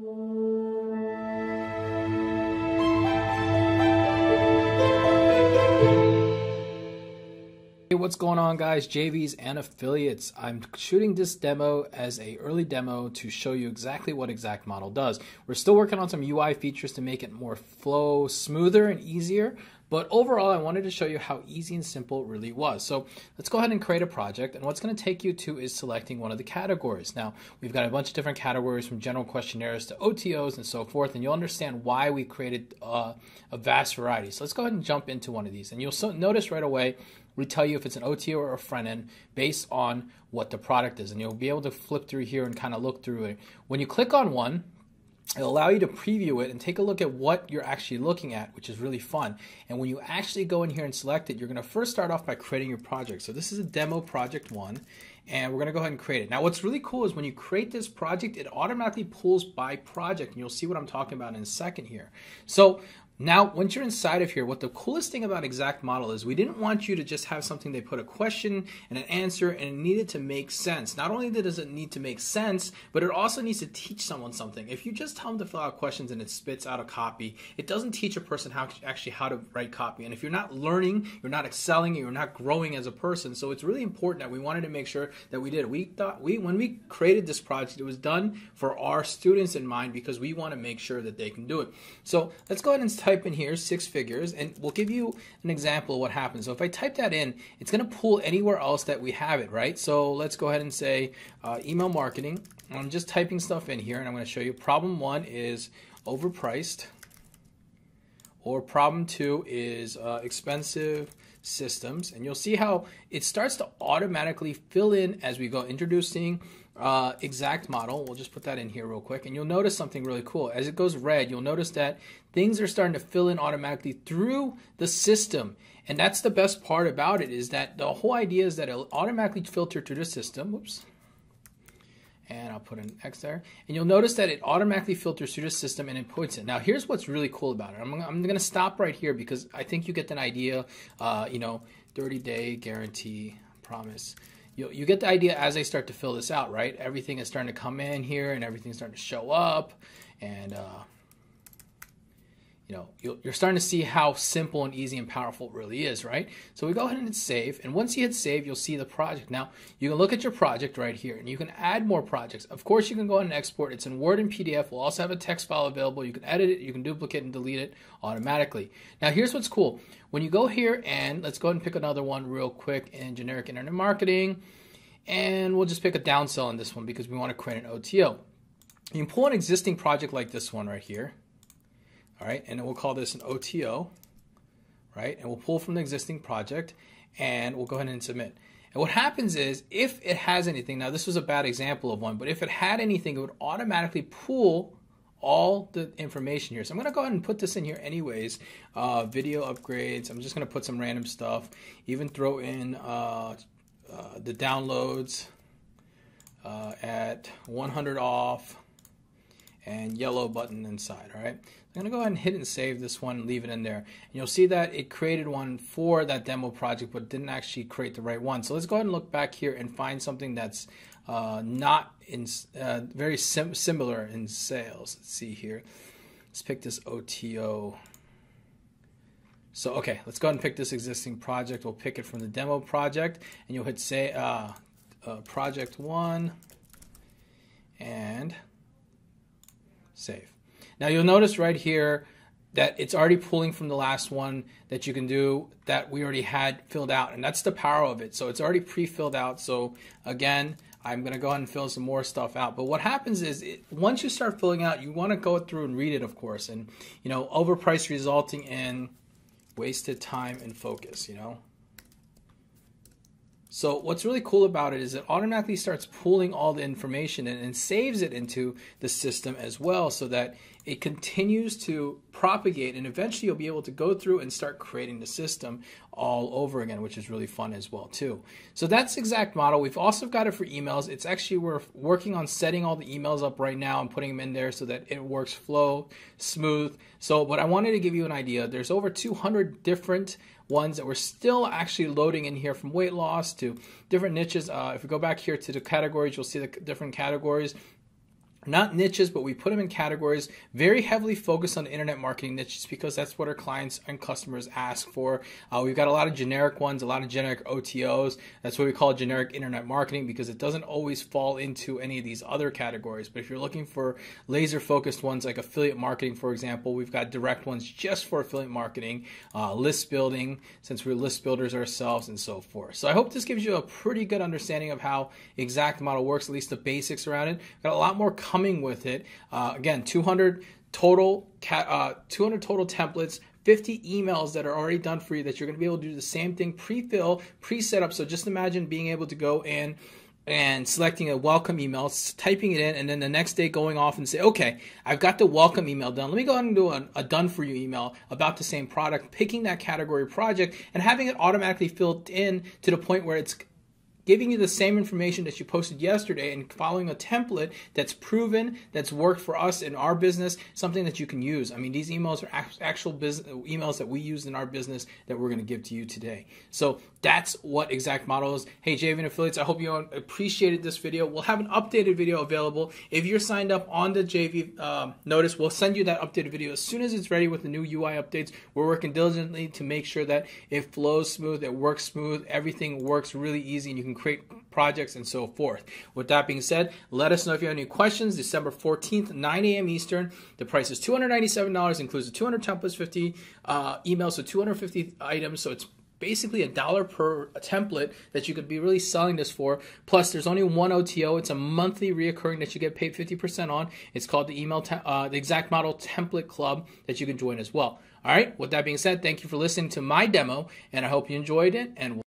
Hey, what's going on guys? JVs and affiliates. I'm shooting this demo as a early demo to show you exactly what Exact Model does. We're still working on some UI features to make it more flow smoother and easier, but overall I wanted to show you how easy and simple it really was. So let's go ahead and create a project and what's going to take you to is selecting one of the categories. Now we've got a bunch of different categories from general questionnaires to OTOs and so forth and you'll understand why we created uh, a vast variety. So let's go ahead and jump into one of these and you'll so notice right away we tell you if it's an OTO or a front end based on what the product is. And you'll be able to flip through here and kind of look through it. When you click on one, It'll allow you to preview it and take a look at what you're actually looking at, which is really fun. And when you actually go in here and select it, you're going to first start off by creating your project. So this is a demo project one, and we're going to go ahead and create it. Now, what's really cool is when you create this project, it automatically pulls by project, and you'll see what I'm talking about in a second here. So now, once you're inside of here, what the coolest thing about Exact Model is we didn't want you to just have something they put a question and an answer and it needed to make sense. Not only does it need to make sense, but it also needs to teach someone something. If you just tell them to fill out questions and it spits out a copy, it doesn't teach a person how actually how to write copy. And if you're not learning, you're not excelling, you're not growing as a person. So it's really important that we wanted to make sure that we did. We thought we when we created this project, it was done for our students in mind because we want to make sure that they can do it. So let's go ahead and type in here six figures and we'll give you an example of what happens. So if I type that in, it's going to pull anywhere else that we have it, right? So let's go ahead and say uh, email marketing. I'm just typing stuff in here and I'm going to show you problem one is overpriced or problem two is uh, expensive systems and you'll see how it starts to automatically fill in as we go introducing uh, exact model. We'll just put that in here real quick. And you'll notice something really cool. As it goes red, you'll notice that things are starting to fill in automatically through the system. And that's the best part about it is that the whole idea is that it'll automatically filter through the system. Whoops. And I'll put an X there. And you'll notice that it automatically filters through the system and it puts it. Now, here's what's really cool about it. I'm, I'm going to stop right here because I think you get an idea. Uh, you know, 30 day guarantee promise you, you get the idea as they start to fill this out, right? Everything is starting to come in here and everything's starting to show up. And, uh, you know, you're starting to see how simple and easy and powerful it really is, right? So we go ahead and hit save. And once you hit save, you'll see the project. Now, you can look at your project right here and you can add more projects. Of course, you can go ahead and export. It's in Word and PDF. We'll also have a text file available. You can edit it, you can duplicate and delete it automatically. Now, here's what's cool. When you go here and let's go ahead and pick another one real quick in generic internet marketing. And we'll just pick a downsell on this one because we want to create an OTO. You can pull an existing project like this one right here all right, and we'll call this an OTO, right? And we'll pull from the existing project and we'll go ahead and submit. And what happens is if it has anything, now this was a bad example of one, but if it had anything, it would automatically pull all the information here. So I'm going to go ahead and put this in here anyways. Uh, video upgrades. I'm just going to put some random stuff. Even throw in uh, uh, the downloads uh, at 100 off and yellow button inside, all right? I'm gonna go ahead and hit and save this one leave it in there. And you'll see that it created one for that demo project, but didn't actually create the right one. So let's go ahead and look back here and find something that's uh, not in uh, very sim similar in sales. Let's see here. Let's pick this OTO. So, okay, let's go ahead and pick this existing project. We'll pick it from the demo project, and you'll hit say uh, uh project one, and save. Now you'll notice right here that it's already pulling from the last one that you can do that we already had filled out. And that's the power of it. So it's already pre-filled out. So again, I'm going to go ahead and fill some more stuff out. But what happens is it, once you start filling out, you want to go through and read it, of course. And, you know, overpriced resulting in wasted time and focus, you know. So what's really cool about it is it automatically starts pulling all the information and, and, saves it into the system as well so that it continues to propagate and eventually you'll be able to go through and start creating the system all over again, which is really fun as well too. So that's exact model. We've also got it for emails. It's actually, we're working on setting all the emails up right now and putting them in there so that it works flow, smooth. So, but I wanted to give you an idea. There's over 200 different ones that we're still actually loading in here from weight loss to different niches. Uh, if we go back here to the categories, you'll see the different categories. Not niches, but we put them in categories very heavily focused on internet marketing niches because that's what our clients and customers ask for. Uh, we've got a lot of generic ones, a lot of generic OTOs. That's what we call generic internet marketing because it doesn't always fall into any of these other categories. But if you're looking for laser focused ones like affiliate marketing, for example, we've got direct ones just for affiliate marketing, uh, list building, since we're list builders ourselves, and so forth. So I hope this gives you a pretty good understanding of how exact model works, at least the basics around it. Got a lot more coming with it. Uh, again, 200 total uh, 200 total templates 50 emails that are already done for you that you're going to be able to do the same thing pre-fill pre-setup so just imagine being able to go in and selecting a welcome email, typing it in, and then the next day going off and say, okay, I've got the welcome email done. Let me go ahead and do a, a, done for you email about the same product, picking that category project and having it automatically filled in to the point where it's giving you the same information that you posted yesterday and following a template that's proven, that's worked for us in our business, something that you can use. I mean, these emails are actual business emails that we use in our business that we're going to give to you today. So that's what Exact Model is. Hey, JV Affiliates, I hope you appreciated this video. We'll have an updated video available. If you're signed up on the JV um, notice, we'll send you that updated video as soon as it's ready with the new UI updates. We're working diligently to make sure that it flows smooth, it works smooth, everything works really easy, and you can create projects and so forth. With that being said, let us know if you have any questions. December 14th, 9 a.m. Eastern. The price is $297, includes the 200 templates, 50 uh, emails, so 250 items. So it's basically a dollar per template that you could be really selling this for. Plus, there's only one OTO. It's a monthly reoccurring that you get paid 50% on. It's called the email, uh, the exact model template club that you can join as well. All right. With that being said, thank you for listening to my demo, and I hope you enjoyed it. And